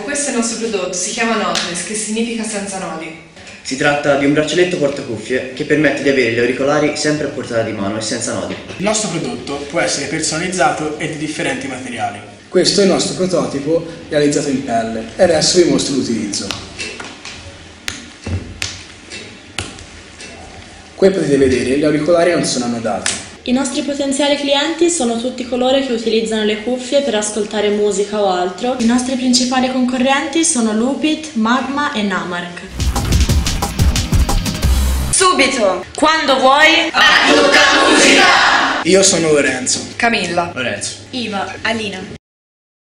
Questo è il nostro prodotto, si chiama Notless, che significa senza nodi. Si tratta di un braccialetto portacuffie che permette di avere gli auricolari sempre a portata di mano e senza nodi. Il nostro prodotto può essere personalizzato e di differenti materiali. Questo è il nostro prototipo realizzato in pelle e adesso vi mostro l'utilizzo. Come potete vedere gli auricolari non sono annodati. I nostri potenziali clienti sono tutti coloro che utilizzano le cuffie per ascoltare musica o altro. I nostri principali concorrenti sono Lupit, Magma e Namark. Subito! Quando vuoi? Io sono Lorenzo. Camilla. Lorenzo. Iva, Alina.